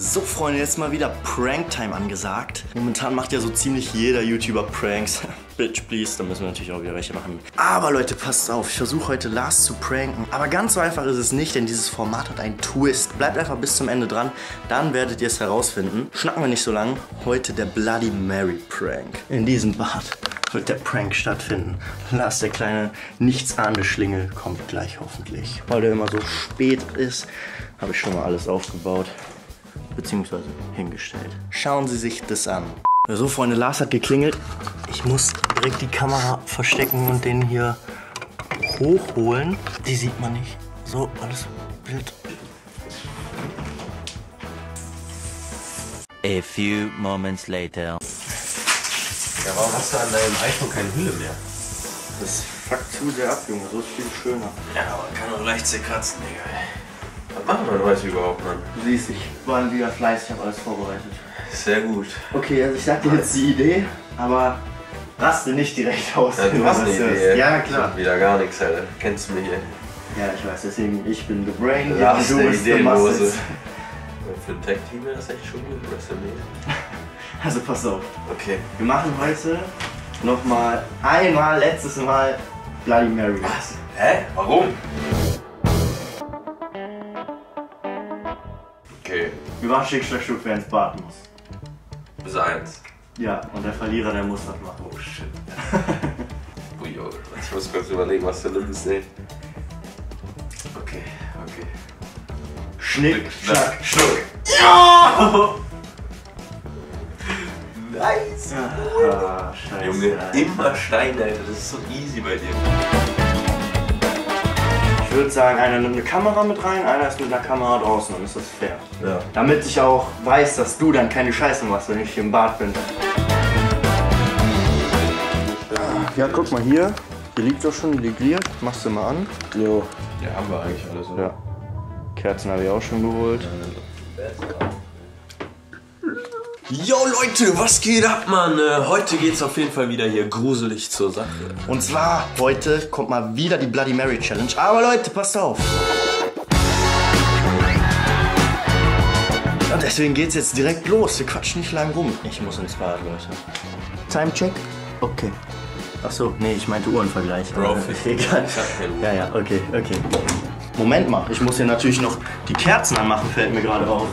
So Freunde, jetzt mal wieder Pranktime angesagt. Momentan macht ja so ziemlich jeder YouTuber Pranks. Bitch, please, da müssen wir natürlich auch wieder welche machen. Aber Leute, passt auf, ich versuche heute Lars zu pranken. Aber ganz so einfach ist es nicht, denn dieses Format hat einen Twist. Bleibt einfach bis zum Ende dran, dann werdet ihr es herausfinden. Schnacken wir nicht so lang. Heute der Bloody Mary Prank. In diesem Bad wird der Prank stattfinden. Lars, der kleine, nichtsahnende Schlingel, kommt gleich hoffentlich. Weil der immer so spät ist, habe ich schon mal alles aufgebaut beziehungsweise hingestellt. Schauen Sie sich das an. So, Freunde, Lars hat geklingelt. Ich muss direkt die Kamera verstecken und den hier hochholen. Die sieht man nicht. So, alles Bild. A few moments later. Ja, warum hast du an deinem iPhone keine Hülle mehr? Das fuckt zu sehr ab, Junge. So ist viel schöner. Ja, aber kann auch leicht zerkratzen, Digga. Was machen wir heute überhaupt, Mann? Du siehst, ich war wieder fleißig, ich habe alles vorbereitet. Sehr gut. Okay, also ich sag dir jetzt die Idee, aber raste nicht direkt aus. Ja, du hast eine. Idee. Ja, klar. wieder gar nichts, Alter. Kennst du mich, ey? Ja, ich weiß, deswegen, ich bin the brain und du der bist Ideenlose. muscles. Für ein Tag-Team wäre das echt schon gut, WrestleMania. Also pass auf. Okay. Wir machen heute nochmal einmal, letztes Mal Bloody Mary. Was? Hä? Warum? Okay, Wir machen Schick, Schlag, Schnuck, wer ins Bad muss. bis eins. Ja, und der Verlierer, der muss das machen. Oh shit. Ui, oh, ich muss kurz überlegen, was du nimmst, ey. Okay, okay. Schnick, Schnack, Schnuck. Nice! Ah, scheiße. Junge, immer Stein, Alter. Das ist so easy bei dir. Ich würde sagen, einer nimmt eine Kamera mit rein, einer ist mit einer Kamera draußen, dann ist das fair. Ja. Damit ich auch weiß, dass du dann keine Scheiße machst, wenn ich hier im Bad bin. Ja, guck mal hier. Hier liegt doch schon integriert. Machst du mal an. Jo. Ja, haben wir eigentlich alles, oder? Ja. Kerzen habe ich auch schon geholt. Yo Leute, was geht ab, Mann? Äh, Heute geht's auf jeden Fall wieder hier gruselig zur Sache. Und zwar heute kommt mal wieder die Bloody Mary Challenge. Aber Leute, passt auf. Und deswegen geht's jetzt direkt los. Wir quatschen nicht lang rum. Ich muss ins Bad, Leute. Time check? Okay. Ach so, nee, ich meinte Uhrenvergleich. Bro, egal. Ja, ja, okay, okay. Moment mal, ich muss hier natürlich noch die Kerzen anmachen, fällt mir gerade auf.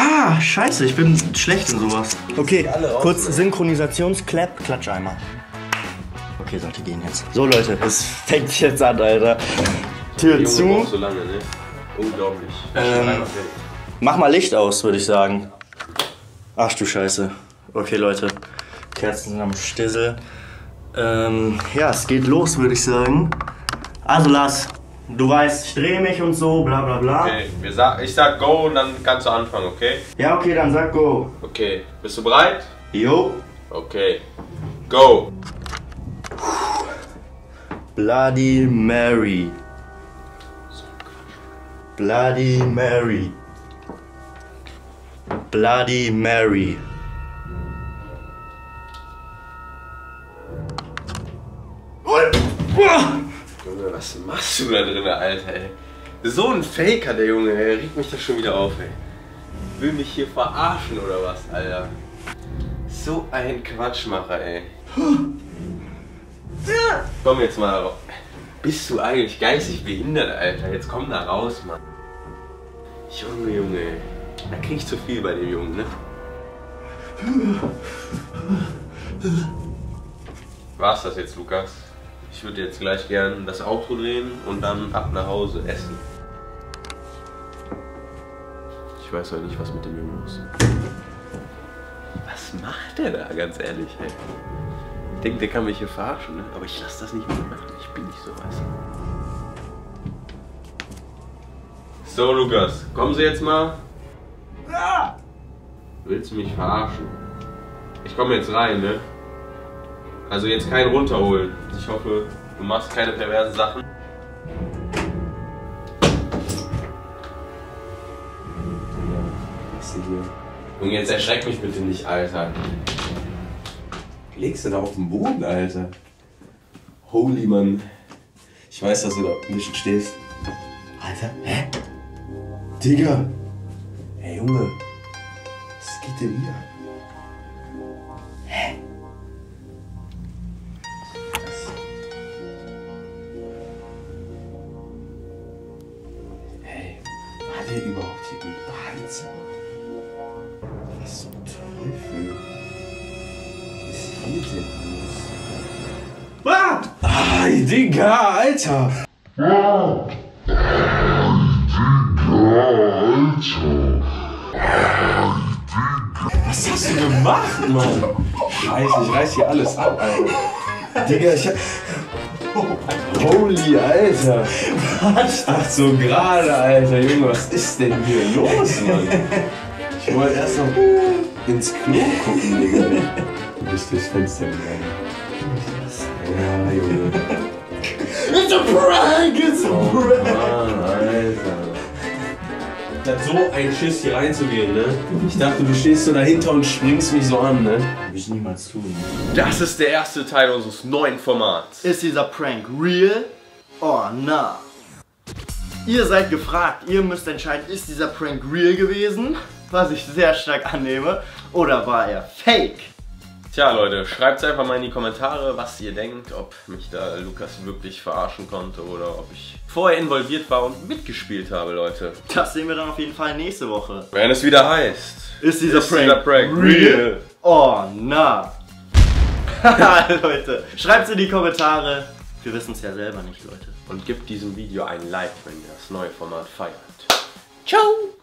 Ah, scheiße, ich bin schlecht in sowas. Okay, kurz Synchronisationsclap, klatsch einmal. Okay, sollte gehen jetzt. So Leute, es fängt jetzt an, Alter. Tür zu. so lange, ne? Unglaublich. Ähm, Mach mal Licht aus, würde ich sagen. Ach du Scheiße. Okay, Leute. Kerzen sind am Stissel. Ähm, ja, es geht los, würde ich sagen. Also Lars, du weißt, mich und so, bla bla bla. Okay, wir sag, ich sag Go und dann kannst du anfangen, okay? Ja, okay, dann sag go. Okay, bist du bereit? Jo. Okay, Go! Bloody Mary. Bloody Mary. Bloody Mary. Junge, was machst du da drin, Alter, ey? So ein Faker, der Junge, ey. Regt mich das schon wieder auf, ey. Will mich hier verarschen oder was, Alter? So ein Quatschmacher, ey. Komm jetzt mal raus. Bist du eigentlich geistig behindert, Alter? Jetzt komm da raus, Mann. Junge, Junge, ey. Da krieg ich zu viel bei dem Jungen, ne? War's das jetzt, Lukas? Ich würde jetzt gleich gern das Auto drehen und dann ab nach Hause essen. Ich weiß heute nicht, was mit dem Jungen los ist. Was macht der da, ganz ehrlich, ey? Ich denke, der kann mich hier verarschen, ne? aber ich lasse das nicht mitmachen. Ich bin nicht so weiß. So, Lukas, kommen Sie jetzt mal. Willst du mich verarschen? Ich komme jetzt rein, ne? Also jetzt kein runterholen. Ich hoffe, du machst keine perversen Sachen. Was hier? Junge, jetzt erschreck mich bitte nicht, Alter. Legst du da auf den Boden, Alter? Holy Mann. Ich weiß, dass du da bisschen stehst. Alter, hä? Digga! Ey, Junge, ruft denn hier? Ah! Ah, Digga, Alter! Was hast du gemacht, Mann? Scheiße, ich reiß hier alles ab, Alter. Digga, ich hab... Holy, Alter. Ich dachte so gerade, Alter, Junge, was ist denn hier los, Mann? Ich wollte erst noch ins Klo gucken, Digga. Du bist durchs Fenster gegangen. Ja, Junge. It's a prank! It's a prank! Mann, Alter. Das so ein Schiss hier reinzugehen, ne? Ich dachte, du stehst so dahinter und springst mich so an, ne? Würde ich niemals tun. Das ist der erste Teil unseres neuen Formats. Ist dieser Prank real or not? Ihr seid gefragt, ihr müsst entscheiden, ist dieser Prank real gewesen, was ich sehr stark annehme, oder war er fake? Tja, Leute, schreibt einfach mal in die Kommentare, was ihr denkt, ob mich da Lukas wirklich verarschen konnte oder ob ich vorher involviert war und mitgespielt habe, Leute. Das sehen wir dann auf jeden Fall nächste Woche. Wenn es wieder heißt. Ist dieser Ist Prank, dieser Prank real or not? Haha, Leute, schreibt's in die Kommentare. Wir wissen es ja selber nicht, Leute. Und gebt diesem Video ein Like, wenn ihr das neue Format feiert. Ciao!